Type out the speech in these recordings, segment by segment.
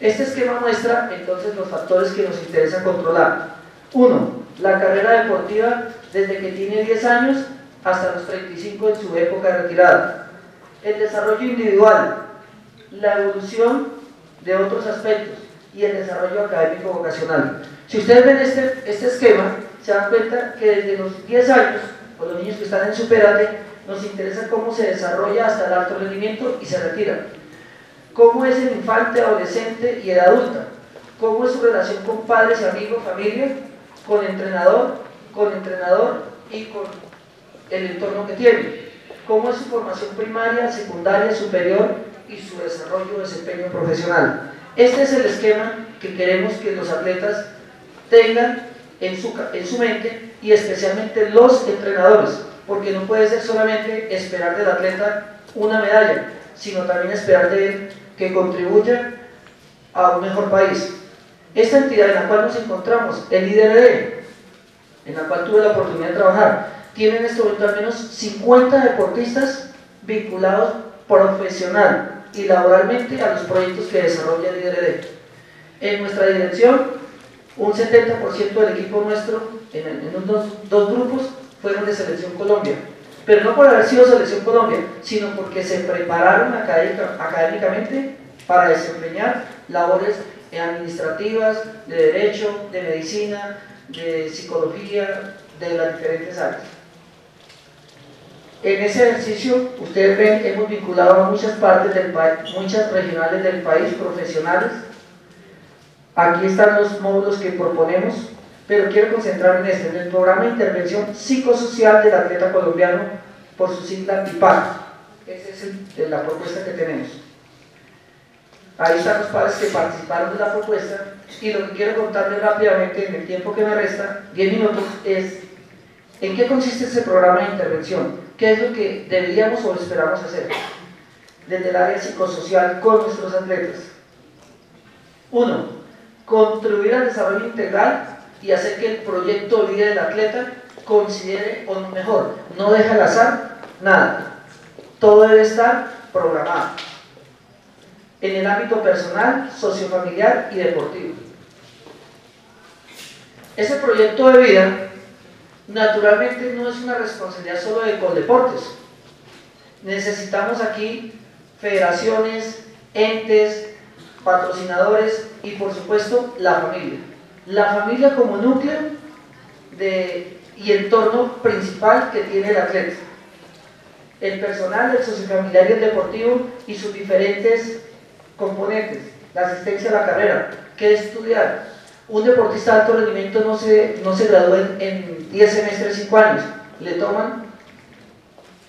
Este esquema muestra entonces los factores que nos interesa controlar. Uno, la carrera deportiva desde que tiene 10 años hasta los 35 en su época de retirada. El desarrollo individual, la evolución de otros aspectos y el desarrollo académico vocacional. Si ustedes ven este, este esquema, se dan cuenta que desde los 10 años, o los niños que están en superate, nos interesa cómo se desarrolla hasta el alto rendimiento y se retira. Cómo es el infante, adolescente y edad adulta. Cómo es su relación con padres, amigos, familia, con entrenador, con entrenador y con el entorno que tiene. Cómo es su formación primaria, secundaria, superior y su desarrollo, desempeño profesional. Este es el esquema que queremos que los atletas tengan en su, en su mente y especialmente los entrenadores, porque no puede ser solamente esperar del atleta una medalla, sino también esperar de él que contribuya a un mejor país. Esta entidad en la cual nos encontramos, el IDRD, en la cual tuve la oportunidad de trabajar, tiene en este momento al menos 50 deportistas vinculados profesional y laboralmente a los proyectos que desarrolla el IDRD. En nuestra dirección, un 70% del equipo nuestro, en, en dos grupos, fueron de Selección Colombia. Pero no por haber sido Selección Colombia, sino porque se prepararon académicamente para desempeñar labores administrativas, de derecho, de medicina, de psicología, de las diferentes áreas. En ese ejercicio, ustedes ven, hemos vinculado a muchas partes del país, muchas regionales del país, profesionales. Aquí están los módulos que proponemos, pero quiero concentrarme en este, en el programa de intervención psicosocial del atleta colombiano, por su sigla PIPAC. Esa es la propuesta que tenemos. Ahí están los padres que participaron de la propuesta y lo que quiero contarles rápidamente en el tiempo que me resta, 10 minutos, es en qué consiste ese programa de intervención. ¿Qué es lo que deberíamos o esperamos hacer desde el área psicosocial con nuestros atletas? Uno, contribuir al desarrollo integral y hacer que el proyecto de vida del atleta considere, o mejor, no deje al azar nada. Todo debe estar programado en el ámbito personal, sociofamiliar y deportivo. Ese proyecto de vida naturalmente no es una responsabilidad solo de Coldeportes. Necesitamos aquí federaciones, entes, patrocinadores y por supuesto la familia. La familia como núcleo y entorno principal que tiene el atleta. El personal, el sociofamiliar y el deportivo y sus diferentes componentes. La asistencia a la carrera, qué estudiar, un deportista de alto rendimiento no se, no se gradúa en, 10 semestres, 5 años, le toman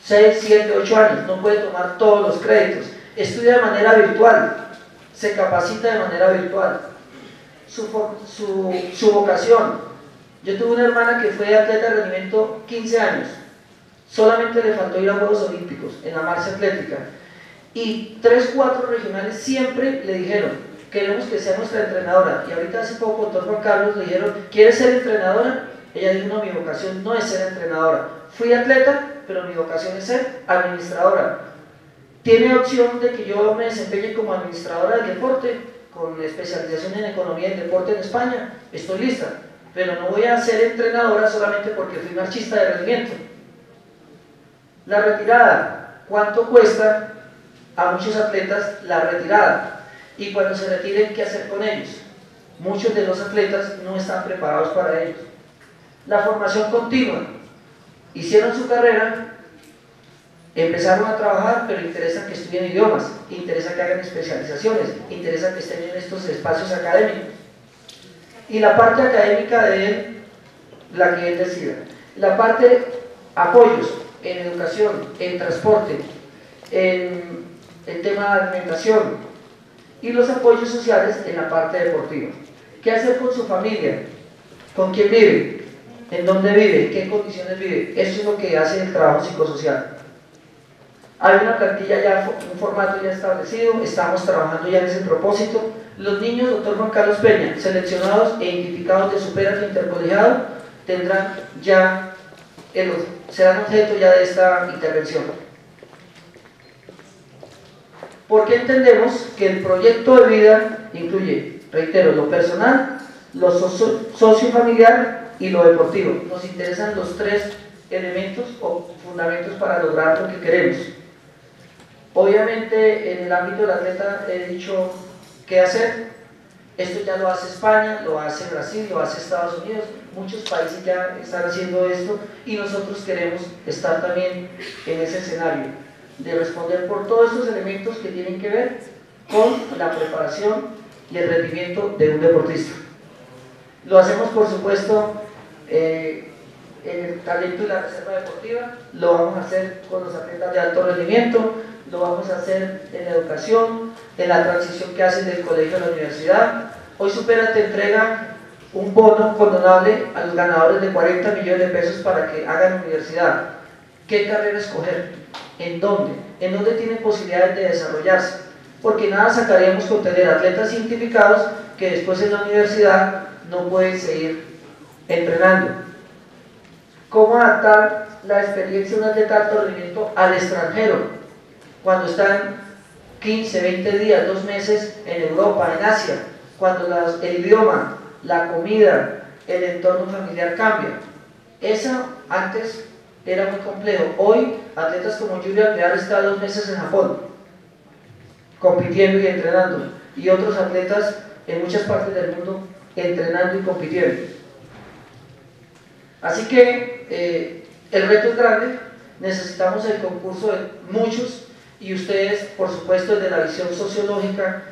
6, 7, 8 años, no puede tomar todos los créditos, estudia de manera virtual, se capacita de manera virtual, su, su, su vocación. Yo tuve una hermana que fue atleta de rendimiento 15 años, solamente le faltó ir a Juegos Olímpicos en la marcha atlética, y 3, 4 regionales siempre le dijeron, queremos que sea nuestra entrenadora. Y ahorita hace poco, doctor Juan Carlos le dijeron, ¿quieres ser entrenadora? Ella dijo, no, mi vocación no es ser entrenadora. Fui atleta, pero mi vocación es ser administradora. Tiene opción de que yo me desempeñe como administradora del deporte, con especialización en economía del deporte en España. Estoy lista, pero no voy a ser entrenadora solamente porque fui marchista de rendimiento. La retirada, ¿cuánto cuesta a muchos atletas la retirada? y cuando se retiren, ¿qué hacer con ellos? Muchos de los atletas no están preparados para ello. La formación continua. Hicieron su carrera, empezaron a trabajar, pero interesa que estudien idiomas, interesa que hagan especializaciones, interesa que estén en estos espacios académicos. Y la parte académica de él, la que él decida. La parte apoyos en educación, en transporte, en el tema de alimentación, y los apoyos sociales en la parte deportiva. ¿Qué hacer con su familia? ¿Con quién vive? ¿En dónde vive? ¿En qué condiciones vive? Eso es lo que hace el trabajo psicosocial. Hay una plantilla ya, un formato ya establecido, estamos trabajando ya en ese propósito. Los niños, doctor Juan Carlos Peña, seleccionados e identificados de Supérate Intercolegiado, tendrán ya, el, serán objeto ya de esta intervención porque entendemos que el proyecto de vida incluye, reitero, lo personal, lo socio-familiar y lo deportivo. Nos interesan los tres elementos o fundamentos para lograr lo que queremos. Obviamente en el ámbito del atleta he dicho qué hacer. Esto ya lo hace España, lo hace Brasil, lo hace Estados Unidos. Muchos países ya están haciendo esto y nosotros queremos estar también en ese escenario de responder por todos estos elementos que tienen que ver con la preparación y el rendimiento de un deportista. Lo hacemos, por supuesto, eh, el talento y la reserva deportiva, lo vamos a hacer con los atletas de alto rendimiento, lo vamos a hacer en la educación, en la transición que hacen del colegio a la universidad. Hoy Supera te entrega un bono condonable a los ganadores de 40 millones de pesos para que hagan universidad. ¿Qué carrera escoger? ¿En dónde? ¿En dónde tienen posibilidades de desarrollarse? Porque nada sacaríamos con tener atletas cientificados que después en la universidad no pueden seguir entrenando. ¿Cómo adaptar la experiencia de un atleta de alto al extranjero? Cuando están 15, 20 días, dos meses en Europa, en Asia, cuando el idioma, la comida, el entorno familiar cambia. Eso antes era muy complejo. Hoy, atletas como Julia Alvear está dos meses en Japón, compitiendo y entrenando. Y otros atletas en muchas partes del mundo entrenando y compitiendo. Así que eh, el reto es grande, necesitamos el concurso de muchos y ustedes, por supuesto, desde la visión sociológica,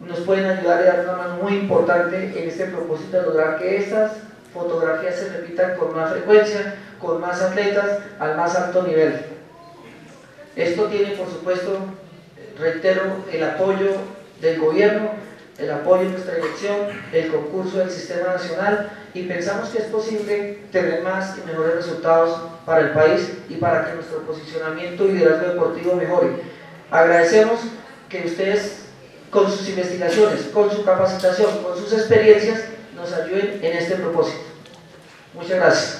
nos pueden ayudar a dar una mano muy importante en este propósito de lograr que estas fotografías se repitan con más frecuencia, con más atletas, al más alto nivel. Esto tiene, por supuesto, reitero, el apoyo del gobierno, el apoyo de nuestra dirección, el concurso del Sistema Nacional y pensamos que es posible tener más y mejores resultados para el país y para que nuestro posicionamiento y liderazgo deportivo mejore. Agradecemos que ustedes con sus investigaciones, con su capacitación, con sus experiencias, nos ayuden en este propósito. Muchas gracias.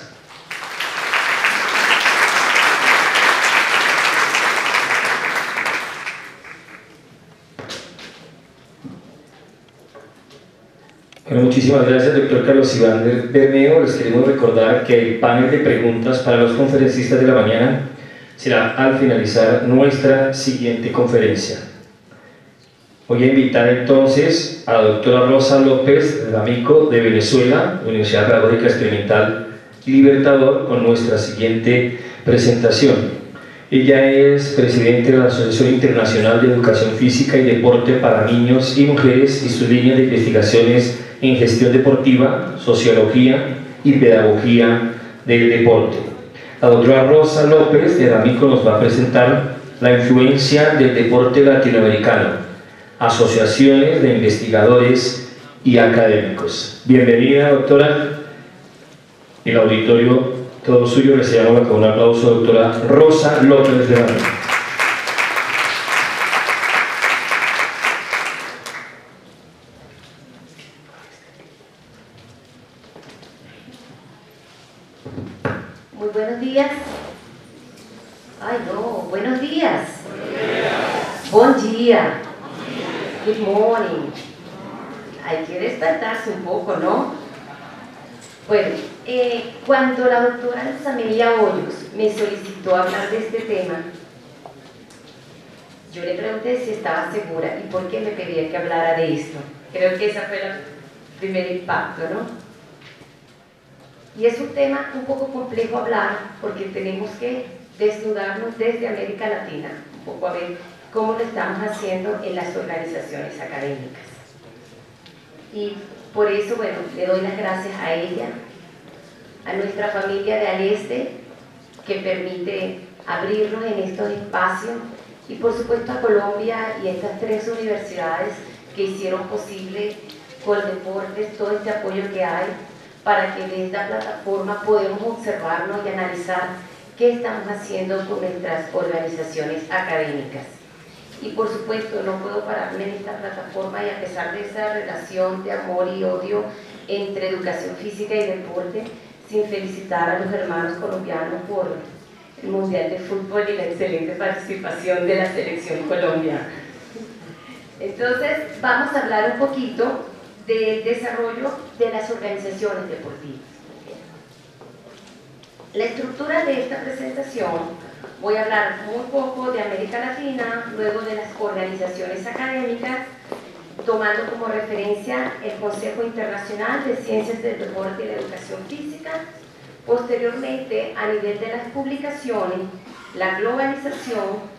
Bueno, muchísimas gracias, doctor Carlos Iván Bermeo. Les queremos recordar que el panel de preguntas para los conferencistas de la mañana será al finalizar nuestra siguiente conferencia. Voy a invitar entonces a la doctora Rosa López D'Amico de Venezuela, Universidad Pedagógica Experimental Libertador, con nuestra siguiente presentación. Ella es presidente de la Asociación Internacional de Educación Física y Deporte para Niños y Mujeres y su línea de investigaciones en gestión deportiva, sociología y pedagogía del deporte. La doctora Rosa López de D'Amico nos va a presentar la influencia del deporte latinoamericano, asociaciones de investigadores y académicos. Bienvenida, doctora. El auditorio todo suyo, le con un aplauso, doctora Rosa López de D'Amico. Good morning. Hay que despertarse un poco, ¿no? Bueno, eh, cuando la doctora Samelia Hoyos me solicitó hablar de este tema, yo le pregunté si estaba segura y por qué me pedía que hablara de esto. Creo que ese fue el primer impacto, ¿no? Y es un tema un poco complejo hablar porque tenemos que desnudarnos desde América Latina, un poco a ver cómo lo estamos haciendo en las organizaciones académicas. Y por eso, bueno, le doy las gracias a ella, a nuestra familia de Aleste, que permite abrirnos en estos espacios, y por supuesto a Colombia y a estas tres universidades que hicieron posible con deportes todo este apoyo que hay para que de esta plataforma podamos observarnos y analizar qué estamos haciendo con nuestras organizaciones académicas. Y por supuesto no puedo pararme en esta plataforma y a pesar de esa relación de amor y odio entre educación física y deporte, sin felicitar a los hermanos colombianos por el Mundial de Fútbol y la excelente participación de la Selección Colombia. Entonces, vamos a hablar un poquito del desarrollo de las organizaciones deportivas. La estructura de esta presentación, voy a hablar muy poco de América Latina, luego de las organizaciones académicas, tomando como referencia el Consejo Internacional de Ciencias del Deporte y la Educación Física, posteriormente a nivel de las publicaciones, la globalización,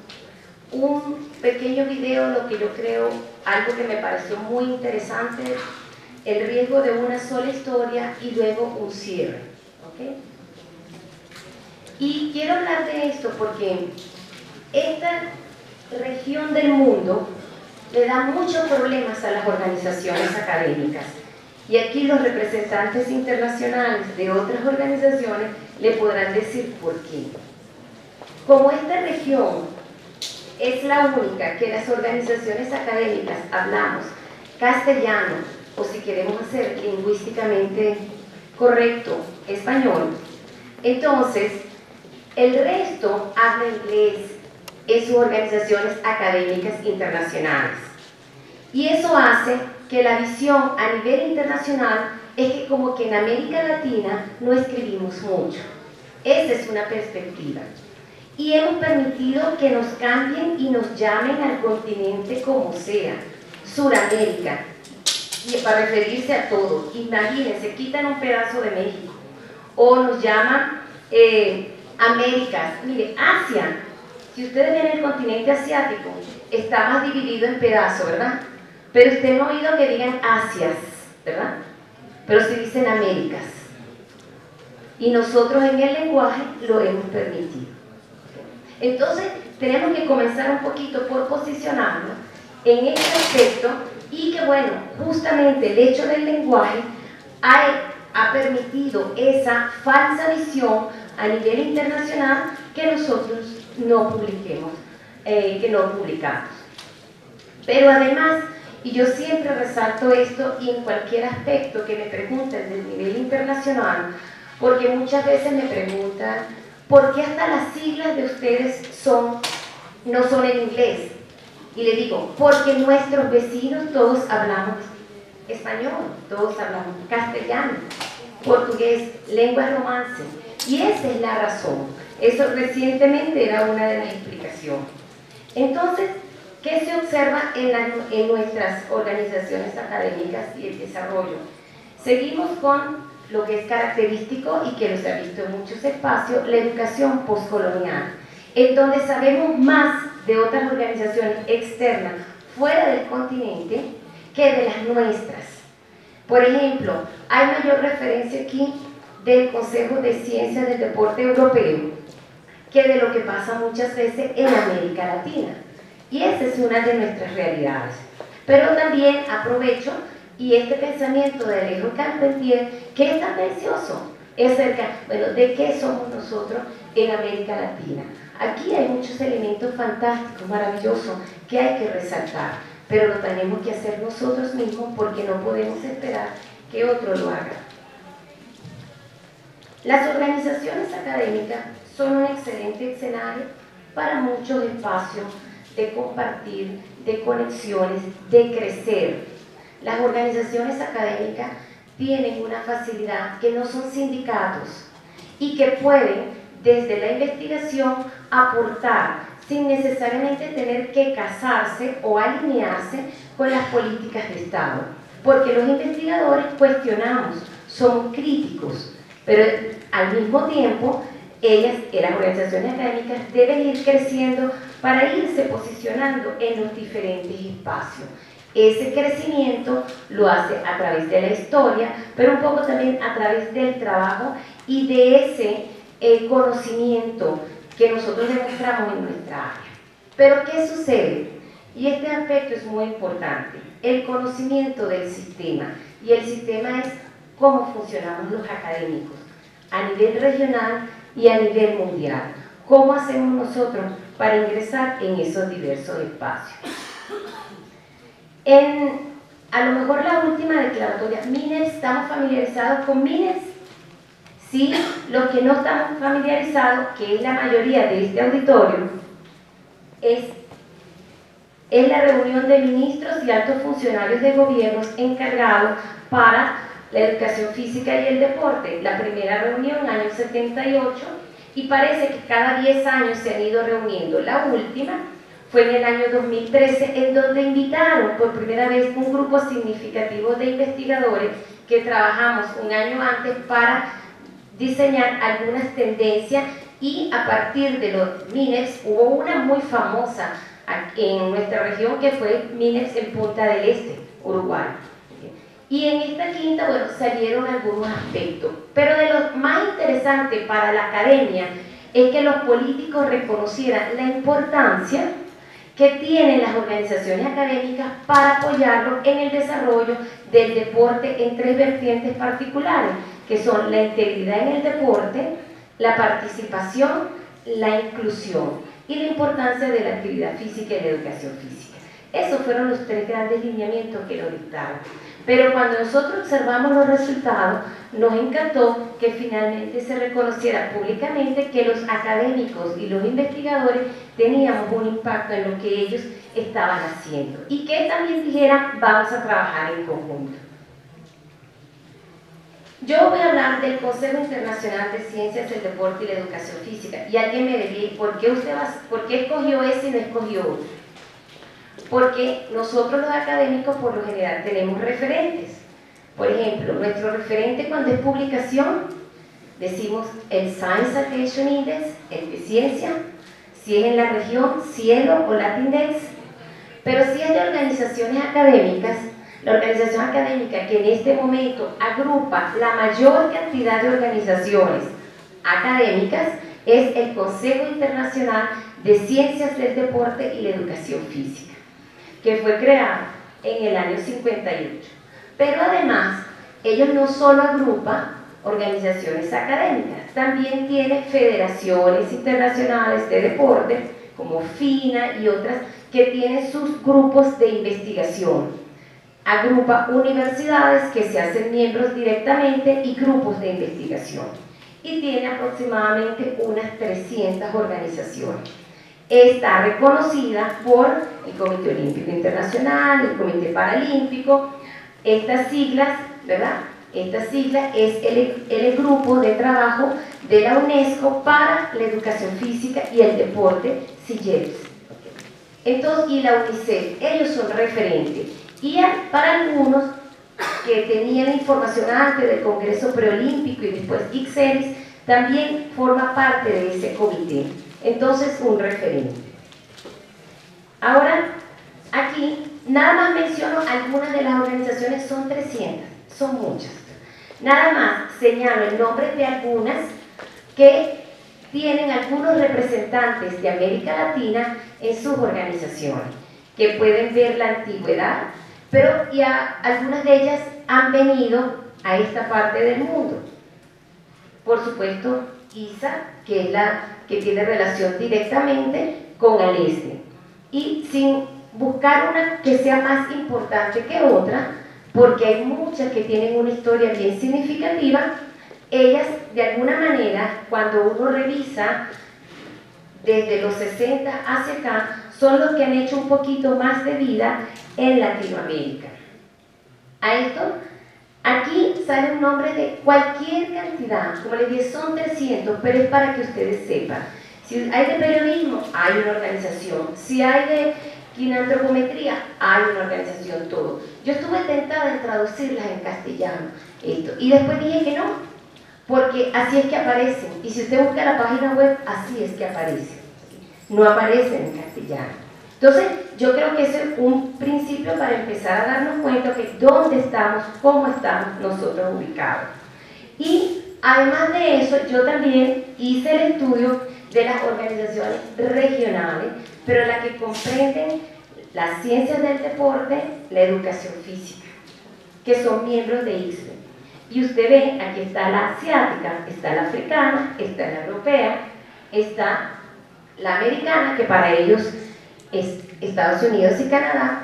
un pequeño video, lo que yo creo, algo que me pareció muy interesante, el riesgo de una sola historia y luego un cierre. Y quiero hablar de esto porque esta región del mundo le da muchos problemas a las organizaciones académicas. Y aquí los representantes internacionales de otras organizaciones le podrán decir por qué. Como esta región es la única que las organizaciones académicas hablamos castellano o si queremos hacer lingüísticamente correcto español, entonces el resto habla inglés en sus organizaciones académicas internacionales. Y eso hace que la visión a nivel internacional es que como que en América Latina no escribimos mucho. Esa es una perspectiva y hemos permitido que nos cambien y nos llamen al continente como sea, Suramérica, y para referirse a todo. Imagínense, quitan un pedazo de México o nos llaman eh, Américas. Mire, Asia, si ustedes ven el continente asiático, está más dividido en pedazos, ¿verdad? Pero usted no ha oído que digan Asias, ¿verdad? Pero si dicen Américas. Y nosotros en el lenguaje lo hemos permitido. Entonces, tenemos que comenzar un poquito por posicionarnos en este aspecto y que, bueno, justamente el hecho del lenguaje ha, permitido esa falsa visión a nivel internacional que nosotros no publiquemos, eh, que no publicamos. Pero además, y yo siempre resalto esto y en cualquier aspecto que me pregunten del nivel internacional, porque muchas veces me preguntan, ¿por qué hasta las siglas de ustedes son, no son en inglés? Y le digo, porque nuestros vecinos todos hablamos español, todos hablamos castellano, portugués, lengua romance. Y esa es la razón. Eso recientemente era una de las explicaciones. Entonces, ¿qué se observa en, en nuestras organizaciones académicas y el desarrollo? Seguimos con lo que es característico y que lo se ha visto en muchos espacios, la educación postcolonial, en donde sabemos más de otras organizaciones externas fuera del continente que de las nuestras. Por ejemplo, hay mayor referencia aquí del Consejo de Ciencias del Deporte Europeo que de lo que pasa muchas veces en América Latina. Y esa es una de nuestras realidades. Pero también aprovecho y este pensamiento de Alejo Carpentier, que es tan precioso, es acerca, bueno, de qué somos nosotros en América Latina. Aquí hay muchos elementos fantásticos, maravillosos, que hay que resaltar, pero lo tenemos que hacer nosotros mismos porque no podemos esperar que otro lo haga. Las organizaciones académicas son un excelente escenario para muchos espacios de compartir, de conexiones, de crecer, las organizaciones académicas tienen una facilidad que no son sindicatos y que pueden desde la investigación aportar sin necesariamente tener que casarse o alinearse con las políticas de Estado. Porque los investigadores cuestionamos, somos críticos, pero al mismo tiempo ellas, las organizaciones académicas, deben ir creciendo para irse posicionando en los diferentes espacios. Ese crecimiento lo hace a través de la historia, pero un poco también a través del trabajo y de ese eh, conocimiento que nosotros demostramos en nuestra área. Pero ¿qué sucede? Y este aspecto es muy importante, el conocimiento del sistema. Y el sistema es cómo funcionamos los académicos a nivel regional y a nivel mundial. ¿Cómo hacemos nosotros para ingresar en esos diversos espacios? En, a lo mejor la última declaratoria, MINES, ¿estamos familiarizados con MINES? Sí, los que no estamos familiarizados, que es la mayoría de este auditorio, es es la reunión de ministros y altos funcionarios de gobiernos encargados para la educación física y el deporte. La primera reunión, año 78, y parece que cada 10 años se han ido reuniendo. La última fue en el año 2013, en donde invitaron por primera vez un grupo significativo de investigadores que trabajamos un año antes para diseñar algunas tendencias y a partir de los MINEX hubo una muy famosa en nuestra región que fue MINEX en Punta del Este, Uruguay. Y en esta quinta, bueno, salieron algunos aspectos. Pero de lo más interesante para la academia es que los políticos reconocieran la importancia que tienen las organizaciones académicas para apoyarlo en el desarrollo del deporte en tres vertientes particulares, que son la integridad en el deporte, la participación, la inclusión y la importancia de la actividad física y la educación física. Esos fueron los tres grandes lineamientos que lo dictaron. Pero cuando nosotros observamos los resultados, nos encantó que finalmente se reconociera públicamente que los académicos y los investigadores teníamos un impacto en lo que ellos estaban haciendo y que también dijeran vamos a trabajar en conjunto. Yo voy a hablar del Consejo Internacional de Ciencias del Deporte y la Educación Física y alguien me diría, ¿por qué usted va, por qué escogió ese y no escogió otro? Porque nosotros los académicos por lo general tenemos referentes. Por ejemplo, nuestro referente cuando es publicación, decimos el Science Citation Index, el de ciencia, si es en la región Cielo o Latindex, pero si es de organizaciones académicas, la organización académica que en este momento agrupa la mayor cantidad de organizaciones académicas es el Consejo Internacional de Ciencias del Deporte y la Educación Física, que fue creado en el año 58. Pero además, ellos no solo agrupan organizaciones académicas, también tiene federaciones internacionales de deporte, como FINA y otras, que tienen sus grupos de investigación agrupa universidades que se hacen miembros directamente y grupos de investigación y tiene aproximadamente unas 300 organizaciones. Está reconocida por el Comité Olímpico Internacional, el Comité Paralímpico, estas siglas, ¿verdad? Esta sigla es el, el grupo de trabajo de la UNESCO para la educación física y el deporte, CIGEPS. Entonces, y la UNICEF, ellos son referentes y para algunos que tenían información antes del Congreso Preolímpico y después ICSERIS, también forma parte de ese comité. Entonces, un referente. Ahora, aquí nada más menciono algunas de las organizaciones, son 300, son muchas. Nada más señalo el nombre de algunas que tienen algunos representantes de América Latina en sus organizaciones, que pueden ver la antigüedad, pero ya algunas de ellas han venido a esta parte del mundo. Por supuesto, ISA, que es la que tiene relación directamente con el este. Y sin buscar una que sea más importante que otra, porque hay muchas que tienen una historia bien significativa, ellas de alguna manera, cuando uno revisa desde los 60 hacia acá, son los que han hecho un poquito más de vida en Latinoamérica. A esto, aquí sale un nombre de cualquier cantidad, como les dije, son 300, pero es para que ustedes sepan. Si hay de periodismo, hay una organización. Si hay de quinantropometría, hay una organización, todo. Yo estuve tentada en traducirlas en castellano, esto, y después dije que no, porque así es que aparecen. Y si usted busca la página web, así es que aparecen no aparecen en castellano. Entonces, yo creo que ese es un principio para empezar a darnos cuenta de dónde estamos, cómo estamos nosotros ubicados. Y además de eso, yo también hice el estudio de las organizaciones regionales, pero las que comprenden las ciencias del deporte, la educación física, que son miembros de ISRE. Y usted ve, aquí está la asiática, está la africana, está la europea, está la americana, que para ellos es Estados Unidos y Canadá,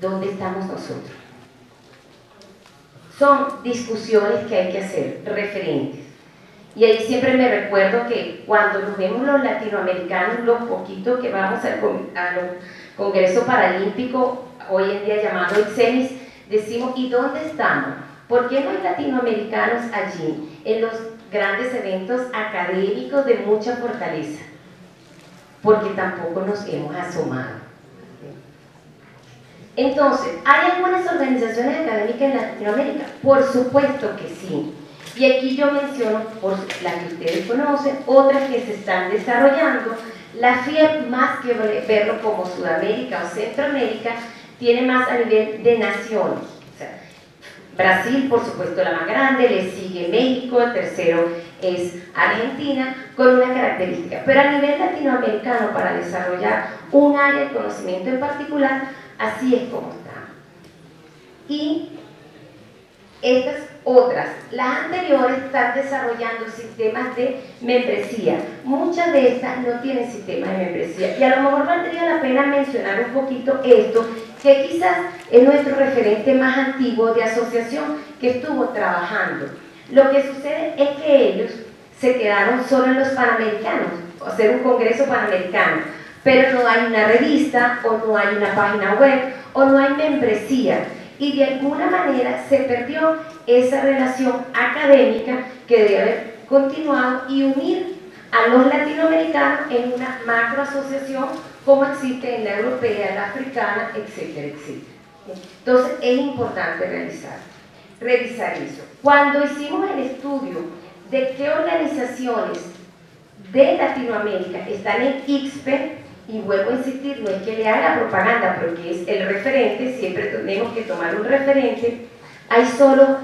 ¿dónde estamos nosotros? Son discusiones que hay que hacer, referentes. Y ahí siempre me recuerdo que cuando nos vemos los latinoamericanos, los poquitos que vamos al, Congreso Paralímpico, hoy en día llamado ICEMIS, decimos, ¿y dónde estamos? ¿Por qué no hay latinoamericanos allí, en los grandes eventos académicos de mucha fortaleza? Porque tampoco nos hemos asomado. Entonces, ¿hay algunas organizaciones académicas en Latinoamérica? Por supuesto que sí. Y aquí yo menciono por las que ustedes conocen, otras que se están desarrollando. La FIEP, más que verlo como Sudamérica o Centroamérica, tiene más a nivel de naciones. Brasil, por supuesto, la más grande, le sigue México, el tercero es Argentina, con una característica. Pero a nivel latinoamericano, para desarrollar un área de conocimiento en particular, Así es como está. Y estas otras, las anteriores están desarrollando sistemas de membresía. Muchas de estas no tienen sistemas de membresía. Y a lo mejor valdría la pena mencionar un poquito esto, que quizás es nuestro referente más antiguo de asociación que estuvo trabajando. Lo que sucede es que ellos se quedaron solo en los panamericanos, hacer un congreso panamericano pero no hay una revista o no hay una página web o no hay membresía. Y de alguna manera se perdió esa relación académica que debe haber continuado y unir a los latinoamericanos en una macro asociación como existe en la europea, la africana, etcétera, etcétera. Entonces es importante realizar, revisar eso. Cuando hicimos el estudio de qué organizaciones de Latinoamérica están en IXPE, y vuelvo a insistir, no es que le haga propaganda, porque es el referente, siempre tenemos que tomar un referente, hay solo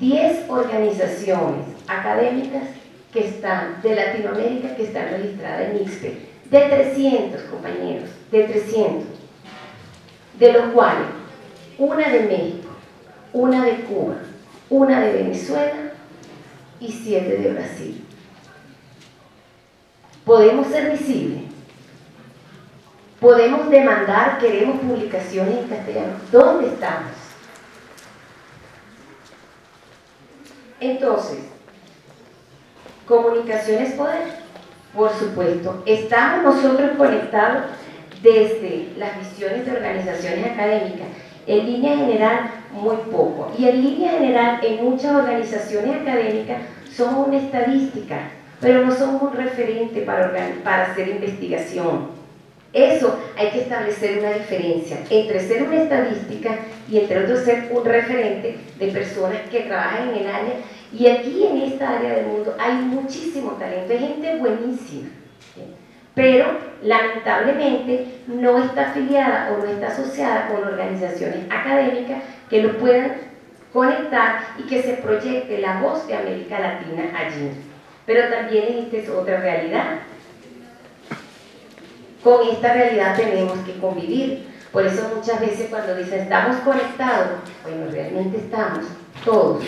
10 organizaciones académicas que están de Latinoamérica que están registradas en IXPE, de 300 compañeros, de 300, de los cuales una de México, una de Cuba, una de Venezuela y siete de Brasil. Podemos ser visibles Podemos demandar, queremos publicaciones en castellano. ¿Dónde estamos? Entonces, comunicación es poder. Por supuesto, estamos nosotros conectados desde las visiones de organizaciones académicas. En línea general, muy poco. Y en línea general, en muchas organizaciones académicas, somos una estadística, pero no somos un referente para, para hacer investigación eso hay que establecer una diferencia entre ser una estadística y entre otros ser un referente de personas que trabajan en el área. Y aquí en esta área del mundo hay muchísimo talento, hay gente buenísima, pero lamentablemente no está afiliada o no está asociada con organizaciones académicas que lo puedan conectar y que se proyecte la voz de América Latina allí. Pero también es otra realidad con esta realidad tenemos que convivir. Por eso muchas veces cuando dicen estamos conectados, bueno, realmente estamos todos.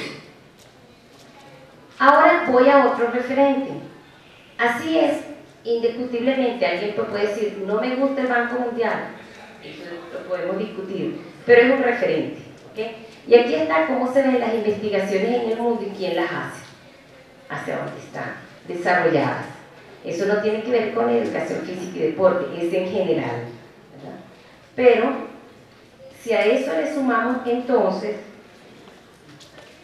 Ahora voy a otro referente. Así es, indiscutiblemente, alguien puede decir, no me gusta el Banco Mundial, eso lo podemos discutir, pero es un referente. Y aquí está cómo se ven las investigaciones en el mundo y quién las hace, hacia dónde están desarrolladas. Eso no tiene que ver con educación física y deporte, es en general. Pero si a eso le sumamos entonces,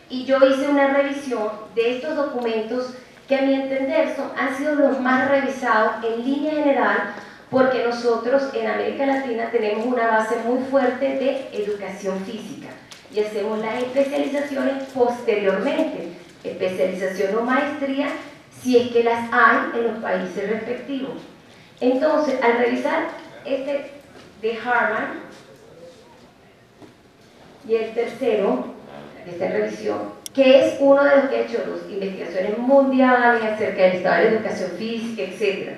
y yo hice una revisión de estos documentos que a mi entender son, han sido los más revisados en línea general porque nosotros en América Latina tenemos una base muy fuerte de educación física y hacemos las especializaciones posteriormente, especialización o maestría si es que las hay en los países respectivos. Entonces, al revisar este de Harman y el tercero de esta revisión, que es uno de los que ha hecho dos investigaciones mundiales acerca del estado de la educación física, etc.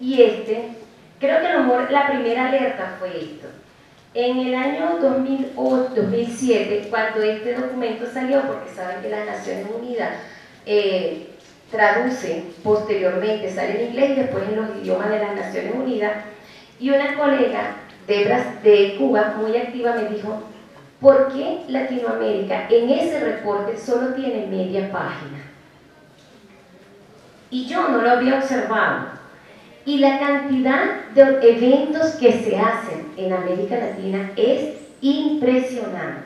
Y este, creo que a lo la primera alerta fue esto. En el año 2008, 2007, cuando este documento salió, porque saben que las Naciones Unidas eh, traduce posteriormente, sale en inglés y después en los idiomas de las Naciones Unidas. Y una colega de, de Cuba, muy activa, me dijo, ¿por qué Latinoamérica en ese reporte solo tiene media página? y yo no lo había observado. Y la cantidad de eventos que se hacen en América Latina es impresionante.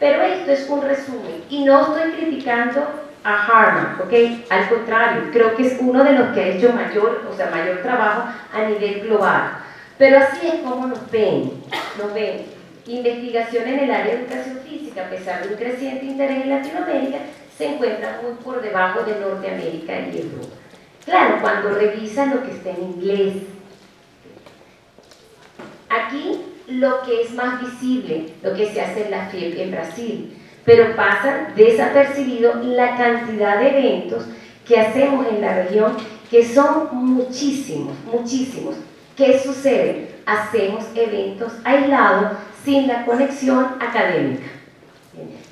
Pero esto es un resumen y no estoy criticando a Harman, ¿ok? Al contrario, creo que es uno de los que ha hecho mayor, o sea, mayor trabajo a nivel global. Pero así es como nos ven, nos ven. Investigación en el área de educación física, a pesar de un creciente interés en Latinoamérica, se encuentra muy por debajo de Norteamérica y Europa. Claro, cuando revisan lo que está en inglés. Aquí lo que es más visible, lo que se hace en la FIEP en Brasil, pero pasa desapercibido la cantidad de eventos que hacemos en la región, que son muchísimos, muchísimos. ¿Qué sucede? Hacemos eventos aislados sin la conexión académica,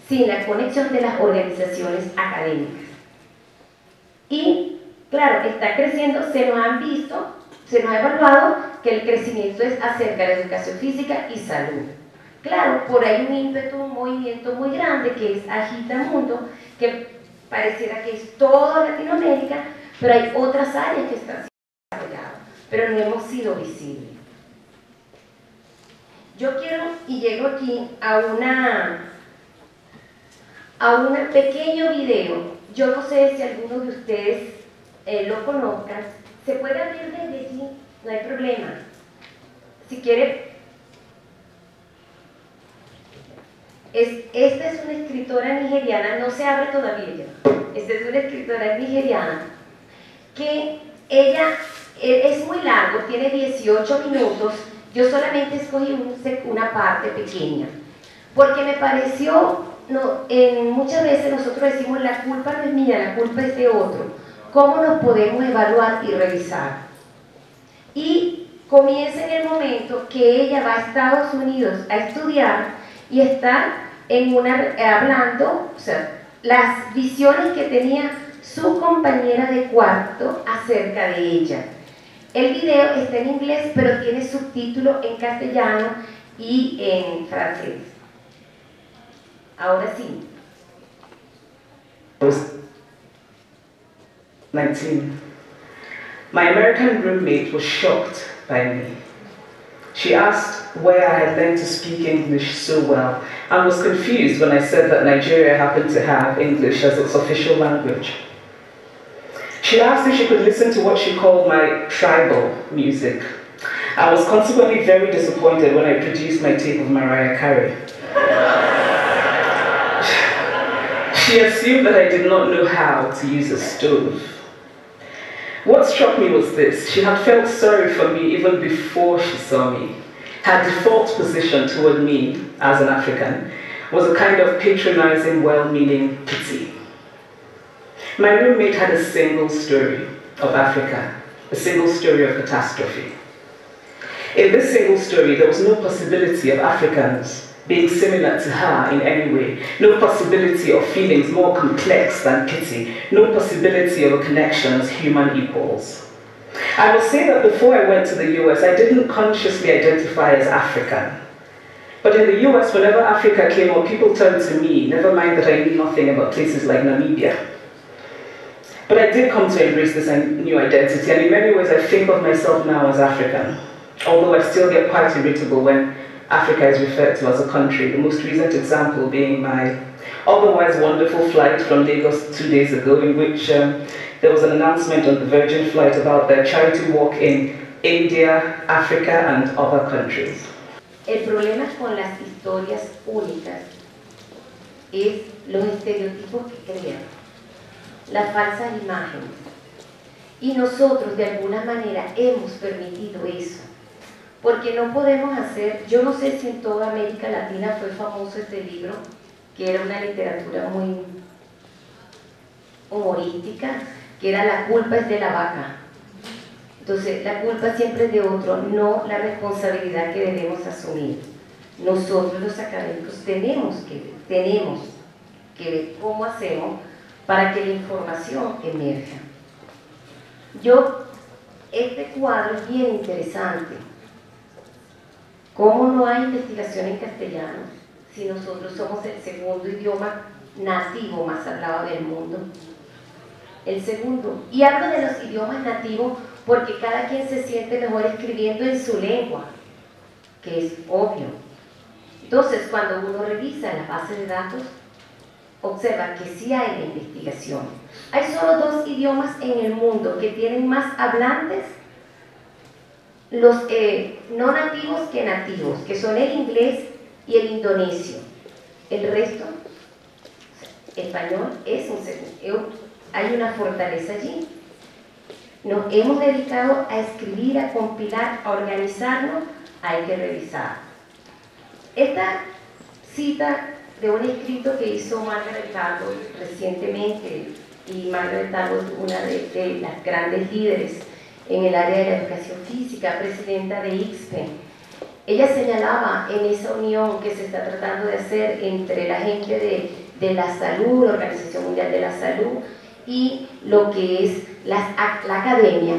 sin la conexión de las organizaciones académicas. Y, claro, está creciendo, se nos han visto, se nos ha evaluado que el crecimiento es acerca de educación física y salud. Claro, por ahí un ímpetu, un movimiento muy grande que es Agita Mundo, que pareciera que es toda Latinoamérica, pero hay otras áreas que están siendo desarrolladas, pero no hemos sido visibles. Yo quiero, y llego aquí a una a un pequeño video, yo no sé si algunos de ustedes eh, lo conozcan, se puede abrir desde aquí, no hay problema. Si quiere Es, esta es una escritora nigeriana, no se abre todavía Esta es una escritora nigeriana que ella e, es muy largo, tiene 18 minutos. Yo solamente escogí una parte pequeña porque me pareció, no, en, muchas veces nosotros decimos la culpa no es mía, la culpa es de otro. ¿Cómo nos podemos evaluar y revisar? Y comienza en el momento que ella va a Estados Unidos a estudiar y está en una, hablando, o sea, las visiones que tenía su compañera de cuarto acerca de ella. El video está en inglés, pero tiene subtítulo en castellano y en francés. Ahora sí. 19. My American roommate was shocked by me. She asked where I had learned to speak English so well and was confused when I said that Nigeria happened to have English as its official language. She asked if she could listen to what she called my tribal music. I was consequently very disappointed when I produced my tape of Mariah Carey. she assumed that I did not know how to use a stove. What struck me was this she had felt sorry for me even before she saw me. Her default position toward me as an African was a kind of patronizing, well meaning pity. My roommate had a single story of Africa, a single story of catastrophe. In this single story, there was no possibility of Africans being similar to her in any way, no possibility of feelings more complex than pity, no possibility of a connection as human equals. I will say that before I went to the US, I didn't consciously identify as African. But in the US, whenever Africa came up, people turned to me, never mind that I knew nothing about places like Namibia. But I did come to embrace this new identity, and in many ways, I think of myself now as African. Although I still get quite irritable when Africa is referred to as a country, the most recent example being my otherwise wonderful flight from Lagos two days ago, in which um, there was an announcement on the Virgin flight about their charity walk in India, Africa, and other countries. El problema con las historias únicas es los estereotipos que crean, las falsas imágenes. Y nosotros de alguna manera hemos permitido eso. Porque no podemos hacer, yo no sé si en toda América Latina fue famoso este libro, que era una literatura muy humorística, que era La culpa es de la vaca. Entonces, la culpa siempre es de otro, no la responsabilidad que debemos asumir. Nosotros los académicos tenemos que, tenemos que ver cómo hacemos para que la información emerja. Yo, este cuadro es bien interesante. ¿Cómo no hay investigación en castellano si nosotros somos el segundo idioma nativo más hablado del mundo? el segundo. Y hablo de los idiomas nativos porque cada quien se siente mejor escribiendo en su lengua, que es obvio. Entonces, cuando uno revisa las bases de datos, observa que sí hay la investigación. Hay solo dos idiomas en el mundo que tienen más hablantes, los eh, no nativos que nativos, que son el inglés y el indonesio. El resto, español, es un. Hay una fortaleza allí. Nos hemos dedicado a escribir, a compilar, a organizarnos, hay que revisar. Esta cita de un escrito que hizo Margaret Atwood recientemente, y Margaret Atwood, una de, las grandes líderes en el área de la educación física, presidenta de IXPE, ella señalaba en esa unión que se está tratando de hacer entre la gente de, de la salud, la Organización Mundial de la Salud, y lo que es la, la academia,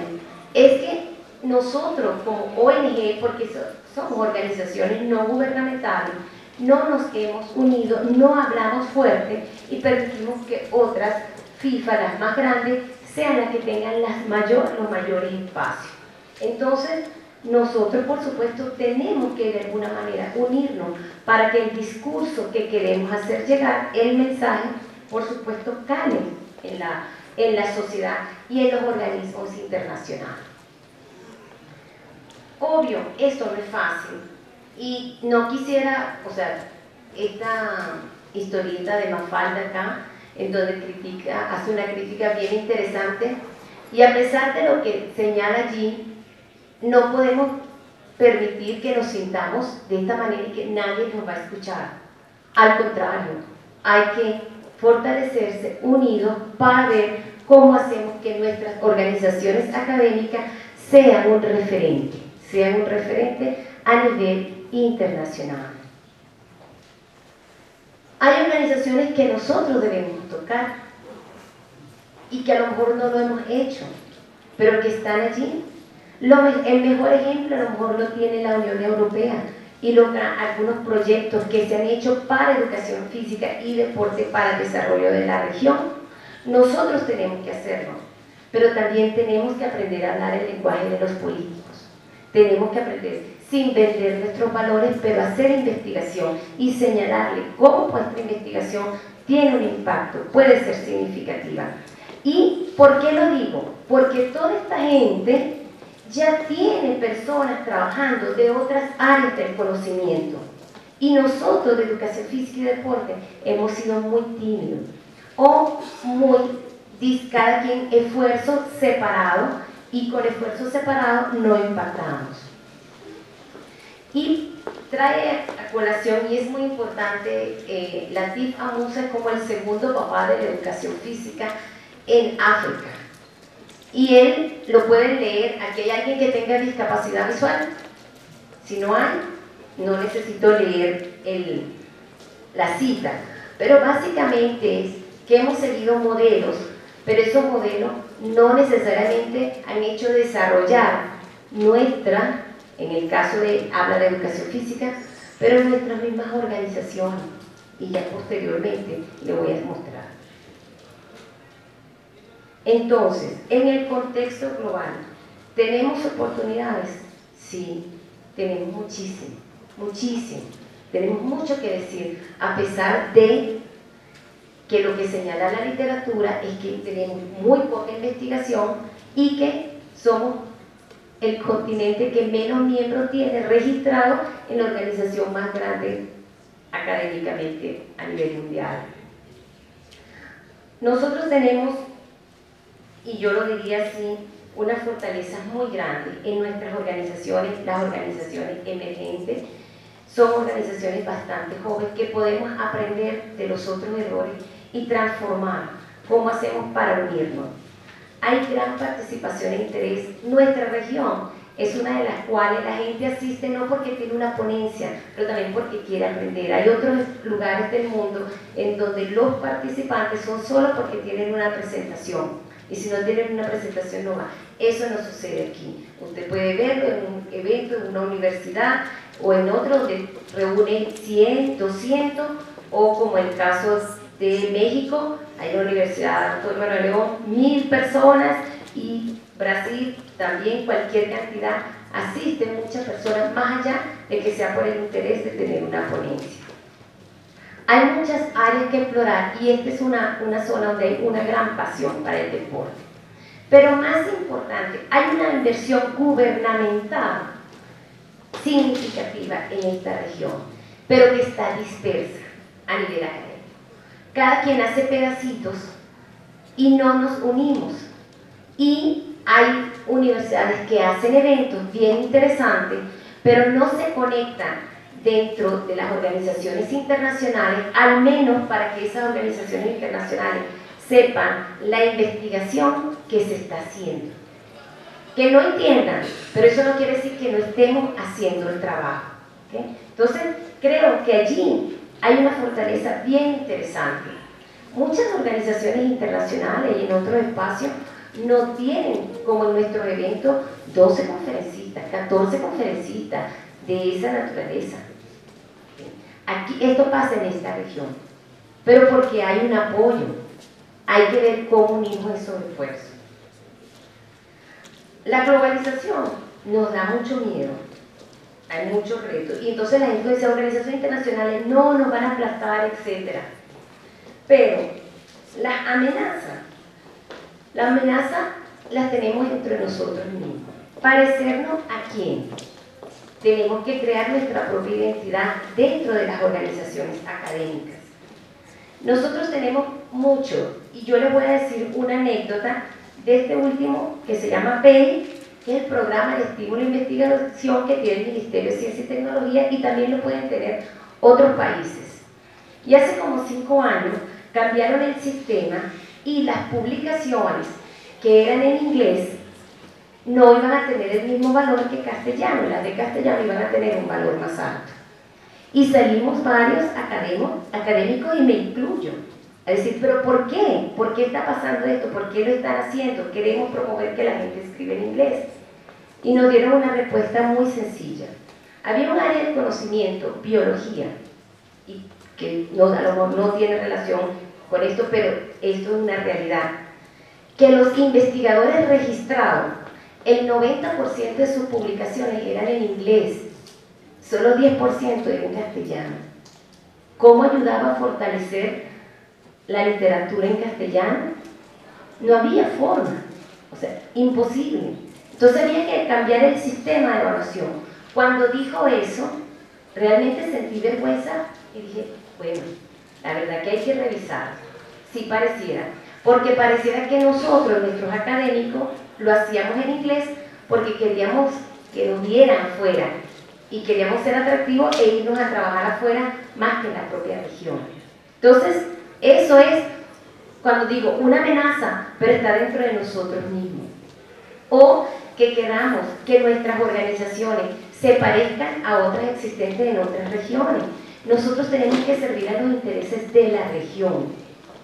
es que nosotros como ONG, porque somos organizaciones no gubernamentales, no nos hemos unido, no hablamos fuerte y permitimos que otras FIFA, las más grandes, sean las que tengan mayor, los mayores espacios. Entonces, nosotros, por supuesto, tenemos que de alguna manera unirnos para que el discurso que queremos hacer llegar, el mensaje, por supuesto, cale en la, en la sociedad y en los organismos internacionales. Obvio, esto no es fácil y no quisiera, o sea, esta historieta de Mafalda acá, en donde critica, hace una crítica bien interesante y a pesar de lo que señala allí, no podemos permitir que nos sintamos de esta manera y que nadie nos va a escuchar. Al contrario, hay que fortalecerse unidos para ver cómo hacemos que nuestras organizaciones académicas sean un referente sea un referente a nivel internacional. Hay organizaciones que nosotros debemos tocar y que a lo mejor no lo hemos hecho, pero que están allí. el mejor ejemplo a lo mejor lo tiene la Unión Europea y algunos proyectos que se han hecho para educación física y deporte para el desarrollo de la región. Nosotros tenemos que hacerlo, pero también tenemos que aprender a hablar el lenguaje de los políticos tenemos que aprender sin vender nuestros valores, pero hacer investigación y señalarle cómo nuestra investigación tiene un impacto, puede ser significativa. ¿Y por qué lo digo? Porque toda esta gente ya tiene personas trabajando de otras áreas del conocimiento. Y nosotros de educación física y deporte hemos sido muy tímidos o muy, cada quien esfuerzo separado y con esfuerzo separado no impactamos. Y trae a colación, y es muy importante, eh, Latif Amusa como el segundo papá de la educación física en África. Y él lo pueden leer, aquí hay alguien que tenga discapacidad visual. Si no hay, no necesito leer el, la cita. Pero básicamente es que hemos seguido modelos pero esos modelos no necesariamente han hecho desarrollar nuestra, en el caso de, habla de educación física, pero nuestras mismas organizaciones, y ya posteriormente le voy a mostrar. Entonces, en el contexto global, ¿tenemos oportunidades? Sí, tenemos muchísimo, muchísimo. Tenemos mucho que decir, a pesar de que lo que señala la literatura es que tenemos muy poca investigación y que somos el continente que menos miembros tiene registrado en la organización más grande académicamente a nivel mundial. Nosotros tenemos, y yo lo diría así, una fortaleza muy grande en nuestras organizaciones, las organizaciones emergentes, son organizaciones bastante jóvenes que podemos aprender de los otros errores y transformar. ¿Cómo hacemos para unirnos? Hay gran participación e interés. Nuestra región es una de las cuales la gente asiste no porque tiene una ponencia, pero también porque quiere aprender. Hay otros lugares del mundo en donde los participantes son solo porque tienen una presentación. Y si no tienen una presentación no va. Eso no sucede aquí. Usted puede verlo en un evento, en una universidad o en otro donde reúne 100, 200 o como el caso de México, hay la Universidad Autónoma Manuel León, mil personas y Brasil también cualquier cantidad, asisten muchas personas más allá de que sea por el interés de tener una ponencia. Hay muchas áreas que explorar y esta es una, una zona donde hay una gran pasión para el deporte. Pero más importante, hay una inversión gubernamental significativa en esta región, pero que está dispersa a nivel académico. Cada quien hace pedacitos y no nos unimos. Y hay universidades que hacen eventos bien interesantes, pero no se conectan dentro de las organizaciones internacionales, al menos para que esas organizaciones internacionales sepan la investigación que se está haciendo. Que no entiendan, pero eso no quiere decir que no estemos haciendo el trabajo. Entonces, creo que allí hay una fortaleza bien interesante. Muchas organizaciones internacionales y en otros espacios no tienen, como en nuestros eventos, 12 conferencistas, 14 conferencistas de esa naturaleza. Aquí, esto pasa en esta región, pero porque hay un apoyo, hay que ver cómo unimos esos esfuerzos. La globalización nos da mucho miedo, hay muchos retos, y entonces la gente dice, organizaciones internacionales no nos van a aplastar, etc. Pero las amenazas, las amenazas las tenemos entre nosotros mismos. Parecernos a quién? tenemos que crear nuestra propia identidad dentro de las organizaciones académicas. Nosotros tenemos mucho, y yo les voy a decir una anécdota de este último que se llama PEI, que es el programa de estímulo e investigación que tiene el Ministerio de Ciencia y Tecnología y también lo pueden tener otros países. Y hace como cinco años cambiaron el sistema y las publicaciones que eran en inglés no iban a tener el mismo valor que castellano, las de castellano iban a tener un valor más alto. Y salimos varios académicos y me incluyo. A decir, pero ¿por qué? ¿Por qué está pasando esto? ¿Por qué lo están haciendo? Queremos promover que la gente escriba en inglés. Y nos dieron una respuesta muy sencilla. Había un área de conocimiento, biología, y que no, a lo mejor no tiene relación con esto, pero esto es una realidad, que los investigadores registrados el 90% de sus publicaciones eran en inglés, solo 10% en castellano. ¿Cómo ayudaba a fortalecer la literatura en castellano? No había forma, o sea, imposible. Entonces había que cambiar el sistema de evaluación. Cuando dijo eso, realmente sentí vergüenza y dije, bueno, la verdad que hay que revisar, si pareciera, porque pareciera que nosotros, nuestros académicos, lo hacíamos en inglés porque queríamos que nos vieran afuera y queríamos ser atractivos e irnos a trabajar afuera más que en la propia región. Entonces, eso es, cuando digo, una amenaza, pero está dentro de nosotros mismos. O que queramos que nuestras organizaciones se parezcan a otras existentes en otras regiones. Nosotros tenemos que servir a los intereses de la región,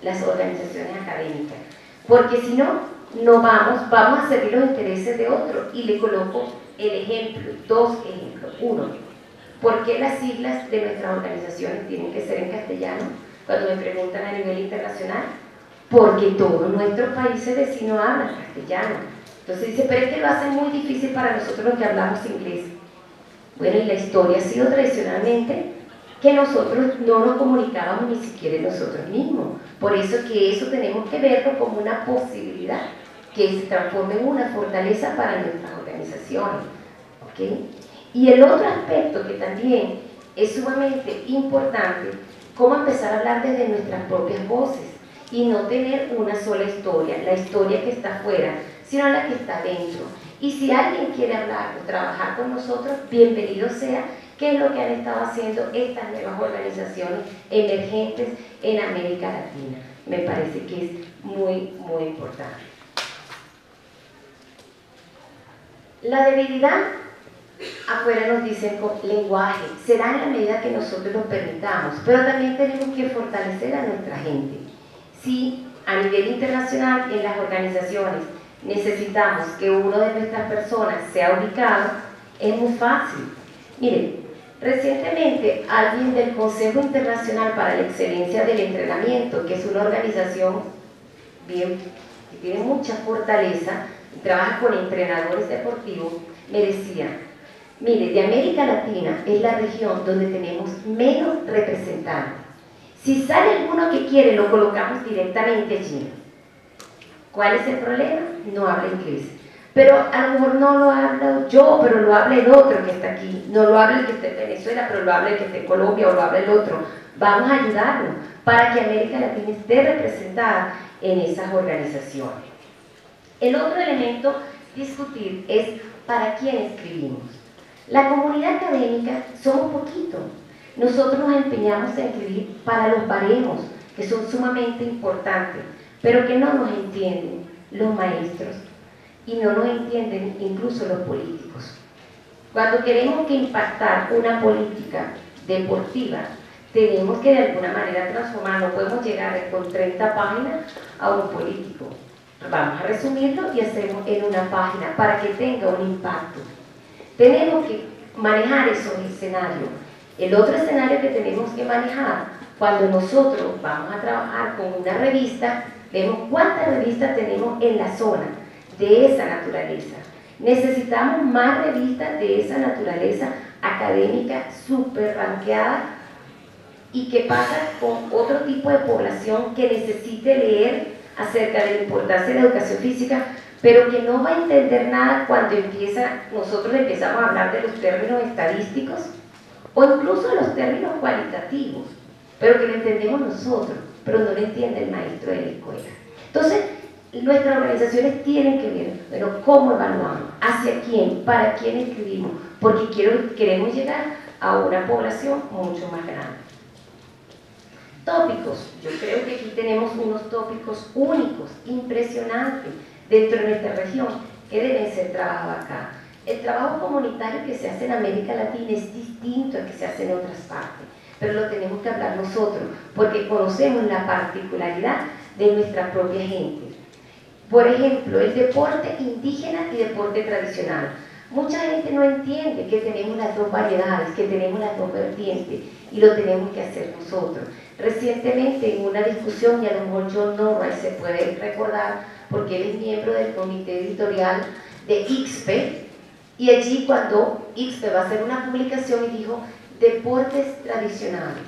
las organizaciones académicas. Porque si no, no vamos, vamos a seguir los intereses de otro. Y le coloco el ejemplo, dos ejemplos. Uno, ¿por qué las siglas de nuestras organizaciones tienen que ser en castellano? Cuando me preguntan a nivel internacional, porque todos nuestros países vecinos hablan castellano. Entonces dice, pero es que lo hace muy difícil para nosotros los que hablamos inglés. Bueno, y la historia ha sido tradicionalmente que nosotros no nos comunicábamos ni siquiera nosotros mismos. Por eso que eso tenemos que verlo como una posibilidad que se transforme en una fortaleza para nuestras organizaciones. Y el otro aspecto que también es sumamente importante, cómo empezar a hablar desde nuestras propias voces y no tener una sola historia, la historia que está afuera, sino la que está dentro. Y si alguien quiere hablar o trabajar con nosotros, bienvenido sea ¿Qué es lo que han estado haciendo estas nuevas organizaciones emergentes en América Latina? Me parece que es muy, muy importante. La debilidad, afuera nos dicen con lenguaje, será en la medida que nosotros lo permitamos, pero también tenemos que fortalecer a nuestra gente. Si a nivel internacional en las organizaciones necesitamos que uno de nuestras personas sea ubicado, es muy fácil. Miren, Recientemente, alguien del Consejo Internacional para la Excelencia del Entrenamiento, que es una organización bien, que tiene mucha fortaleza trabaja con entrenadores deportivos, me decía, mire, de América Latina es la región donde tenemos menos representantes. Si sale alguno que quiere, lo colocamos directamente allí. ¿Cuál es el problema? No habla inglés pero a lo mejor no lo hablo yo, pero lo habla el otro que está aquí, no lo habla el que está en Venezuela, pero lo habla el que está en Colombia o lo habla el otro. Vamos a ayudarlo para que América Latina esté representada en esas organizaciones. El otro elemento discutir es para quién escribimos. La comunidad académica somos poquito. Nosotros nos empeñamos en escribir para los baremos, que son sumamente importantes, pero que no nos entienden los maestros, y no lo entienden incluso los políticos. Cuando queremos que impactar una política deportiva, tenemos que de alguna manera transformar, no podemos llegar con 30 páginas a un político. Vamos a resumirlo y hacemos en una página para que tenga un impacto. Tenemos que manejar esos escenarios. El otro escenario que tenemos que manejar, cuando nosotros vamos a trabajar con una revista, vemos cuántas revistas tenemos en la zona de esa naturaleza. Necesitamos más revistas de esa naturaleza académica súper ranqueada y que pasa con otro tipo de población que necesite leer acerca de la importancia de la educación física, pero que no va a entender nada cuando empieza, nosotros empezamos a hablar de los términos estadísticos o incluso de los términos cualitativos, pero que lo entendemos nosotros, pero no lo entiende el maestro de la escuela. Entonces, nuestras organizaciones tienen que ver, pero cómo evaluamos, hacia quién, para quién escribimos, porque quiero, queremos llegar a una población mucho más grande. Tópicos, yo creo que aquí tenemos unos tópicos únicos, impresionantes, dentro de nuestra región, que deben ser trabajados acá. El trabajo comunitario que se hace en América Latina es distinto al que se hace en otras partes, pero lo tenemos que hablar nosotros, porque conocemos la particularidad de nuestra propia gente. Por ejemplo, el deporte indígena y deporte tradicional. Mucha gente no entiende que tenemos las dos variedades, que tenemos las dos vertientes y lo tenemos que hacer nosotros. Recientemente en una discusión, y a lo mejor John Norris se puede recordar, porque él es miembro del comité editorial de IXPE, y allí cuando IXPE va a hacer una publicación y dijo deportes tradicionales,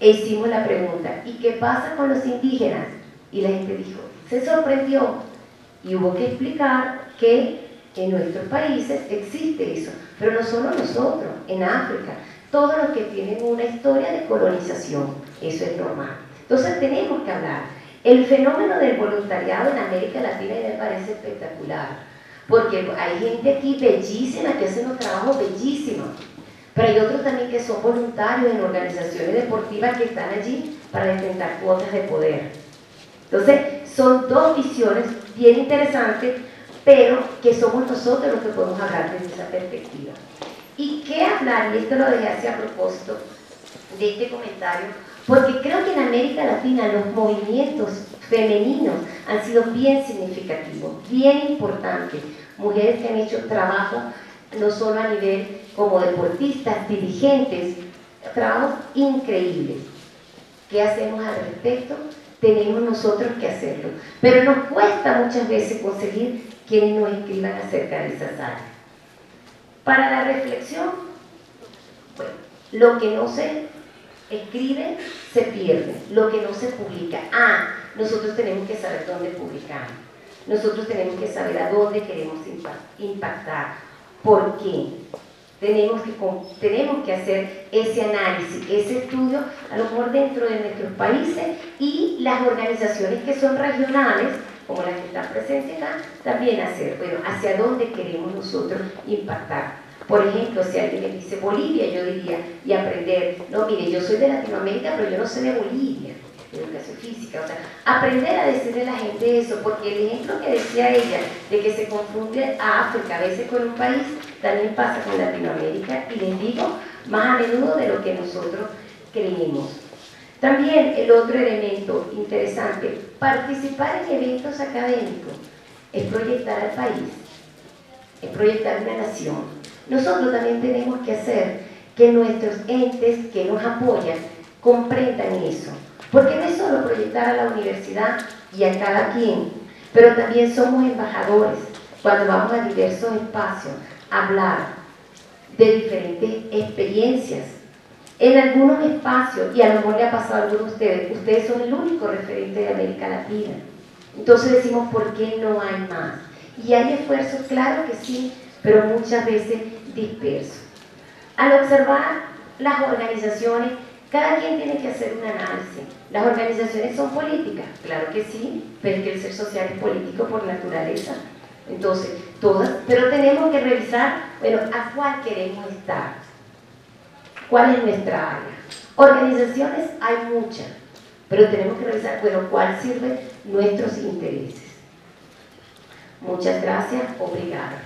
e hicimos la pregunta, ¿y qué pasa con los indígenas? Y la gente dijo, se sorprendió y hubo que explicar que en nuestros países existe eso, pero no solo nosotros, en África, todos los que tienen una historia de colonización, eso es normal. Entonces tenemos que hablar. El fenómeno del voluntariado en América Latina me parece espectacular, porque hay gente aquí bellísima que hace unos trabajos bellísimos, pero hay otros también que son voluntarios en organizaciones deportivas que están allí para intentar cuotas de poder. Entonces, son dos visiones bien interesantes, pero que somos nosotros los que podemos hablar desde esa perspectiva. ¿Y qué hablar? Y esto lo dejé así a propósito de este comentario, porque creo que en América Latina los movimientos femeninos han sido bien significativos, bien importantes. Mujeres que han hecho trabajo no solo a nivel como deportistas, dirigentes, trabajos increíbles. ¿Qué hacemos al respecto? tenemos nosotros que hacerlo. Pero nos cuesta muchas veces conseguir quienes nos escriban acerca de esas áreas. Para la reflexión, bueno, lo que no se escribe se pierde, lo que no se publica. Ah, nosotros tenemos que saber dónde publicar. Nosotros tenemos que saber a dónde queremos impactar. ¿Por qué? Tenemos que, tenemos que hacer ese análisis, ese estudio, a lo mejor dentro de nuestros países y las organizaciones que son regionales, como las que están presentes acá, también hacer, bueno, hacia dónde queremos nosotros impactar. Por ejemplo, si alguien me dice Bolivia, yo diría, y aprender, no, mire, yo soy de Latinoamérica, pero yo no sé de Bolivia, de educación física, o sea, aprender a decirle a la gente eso, porque el ejemplo que decía ella, de que se confunde a África a veces con un país, también pasa con Latinoamérica y les digo más a menudo de lo que nosotros creemos. También el otro elemento interesante, participar en eventos académicos, es proyectar al país, es proyectar una nación. Nosotros también tenemos que hacer que nuestros entes que nos apoyan comprendan eso. Porque no es solo proyectar a la universidad y a cada quien, pero también somos embajadores cuando vamos a diversos espacios a hablar de diferentes experiencias. En algunos espacios, y a lo mejor le ha pasado a algunos de ustedes, ustedes son el único referente de América Latina. Entonces decimos, ¿por qué no hay más? Y hay esfuerzos, claro que sí, pero muchas veces dispersos. Al observar las organizaciones, cada quien tiene que hacer un análisis. ¿Las organizaciones son políticas? Claro que sí, pero es que el ser social es político por naturaleza. Entonces, todas, pero tenemos que revisar, bueno, ¿a cuál queremos estar? ¿Cuál es nuestra área? Organizaciones hay muchas, pero tenemos que revisar, bueno, ¿cuál sirve nuestros intereses? Muchas gracias, obrigada.